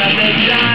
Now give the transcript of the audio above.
got the job.